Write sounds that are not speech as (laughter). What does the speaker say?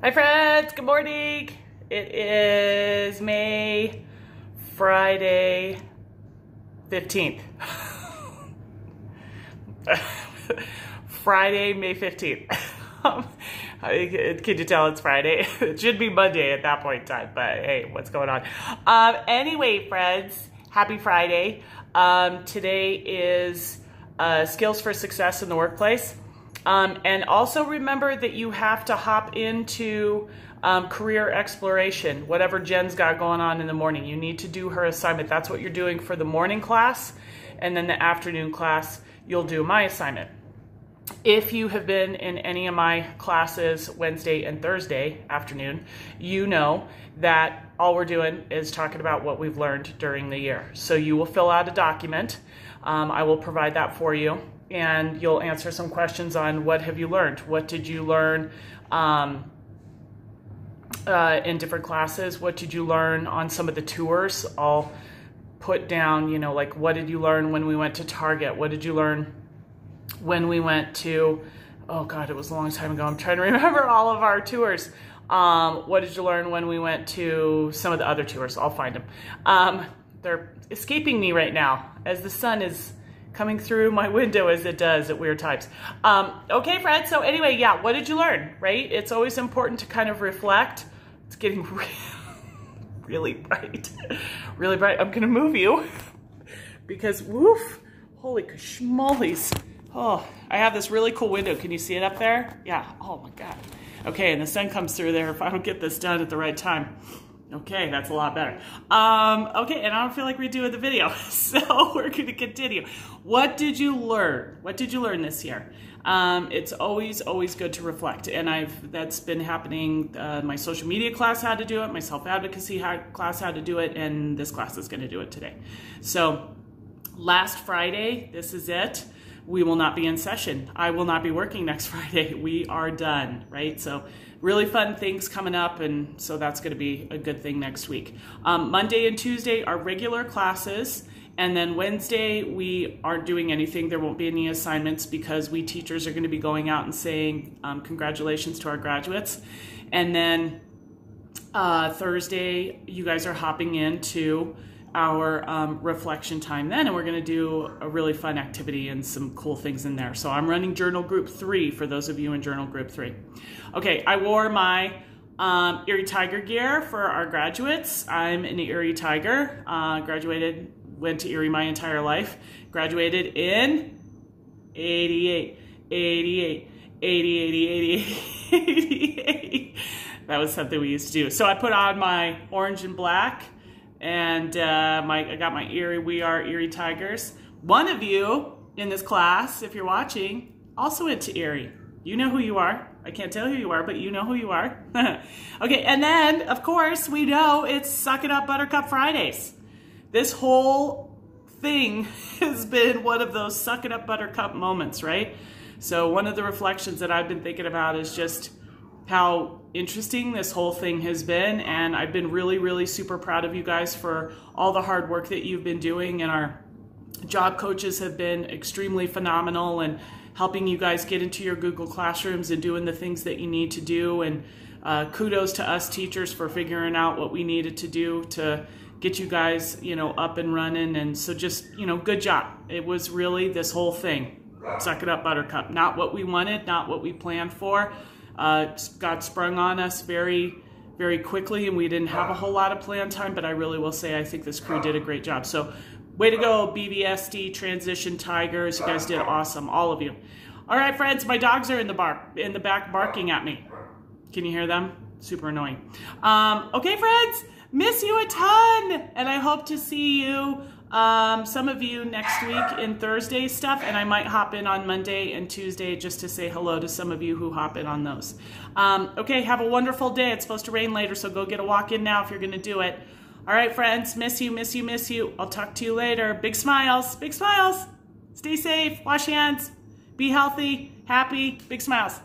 Hi friends, good morning. It is May Friday 15th. (laughs) Friday, May 15th. Um, (laughs) can you tell it's Friday? (laughs) It should be Monday at that point in time, but hey, what's going on? Um, anyway, friends, happy Friday. Um, today is uh, Skills for Success in the Workplace. Um, and also remember that you have to hop into um, career exploration, whatever Jen's got going on in the morning. You need to do her assignment. That's what you're doing for the morning class. And then the afternoon class, you'll do my assignment. If you have been in any of my classes Wednesday and Thursday afternoon, you know that all we're doing is talking about what we've learned during the year. So you will fill out a document. Um, I will provide that for you and you'll answer some questions on what have you learned? What did you learn um, uh, in different classes? What did you learn on some of the tours? I'll put down, you know, like what did you learn when we went to Target? What did you learn when we went to, oh God, it was a long time ago. I'm trying to (laughs) remember all of our tours. Um, what did you learn when we went to some of the other tours? I'll find them. Um, they're escaping me right now as the sun is coming through my window as it does at weird times. Um, okay, Fred, so anyway, yeah, what did you learn, right? It's always important to kind of reflect. It's getting (laughs) really bright, really bright. I'm gonna move you (laughs) because woof, holy schmollies. Oh, I have this really cool window. Can you see it up there? Yeah, oh my God. Okay, and the sun comes through there if I don't get this done at the right time. Okay, that's a lot better. Um, okay, and I don't feel like redoing the video, (laughs) so we're to continue. What did you learn? What did you learn this year? Um, it's always, always good to reflect, and I've that's been happening. Uh, my social media class had to do it, my self advocacy class had to do it, and this class is to do it today. So, last Friday, this is it we will not be in session. I will not be working next (laughs) Friday. We are done, right? So really fun things coming up, and so that's going to be a good thing next week. Um, Monday and Tuesday are regular classes, and then Wednesday we aren't doing anything. There won't be any assignments because we teachers are going to be going out and saying um, congratulations to our graduates. And then uh, Thursday, you guys are hopping into our um, reflection time then and we're going to do a really fun activity and some cool things in there. So i'm running journal group three for those of you in journal group three. Okay i wore my um, erie tiger gear for our graduates. I'm an erie tiger uh, graduated went to erie my entire life. Graduated in 88 88 80 80 80 88 that was something we used to do. So i put on my orange and black and uh, my I got my Erie We Are Erie Tigers. One of you in this class, if you're watching, also went to Erie. You know who you are. I can't tell who you are, but you know who you are. (laughs) okay, and then of course we know it's Suck It Up Buttercup Fridays. This whole thing (laughs) has been one of those Suck It Up Buttercup moments, right? So one of the reflections that I've been thinking about is just how interesting this whole thing has been. And I've been really, really super proud of you guys for all the hard work that you've been doing. And our job coaches have been extremely phenomenal and helping you guys get into your Google Classrooms and doing the things that you need to do. And uh, kudos to us teachers for figuring out what we needed to do to get you guys, you know, up and running. And so just, you know, good job. It was really this whole thing. Suck it up, Buttercup. Not what we wanted, not what we planned for, uh, got sprung on us very, very quickly, and we didn't have a whole lot of plan time. But I really will say I think this crew did a great job. So, way to go, BBSD Transition Tigers! You guys did awesome, all of you. All right, friends, my dogs are in the bar in the back barking at me. Can you hear them? Super annoying. Um, okay, friends, miss you a ton, and I hope to see you um, some of you next week in Thursday stuff, and I might hop in on Monday and Tuesday just to say hello to some of you who hop in on those. Um, okay, have a wonderful day. It's supposed to rain later, so go get a walk in now if you're going to do it. All right, friends, miss you, miss you, miss you. I'll talk to you later. Big smiles, big smiles. Stay safe, wash hands, be healthy, happy, big smiles.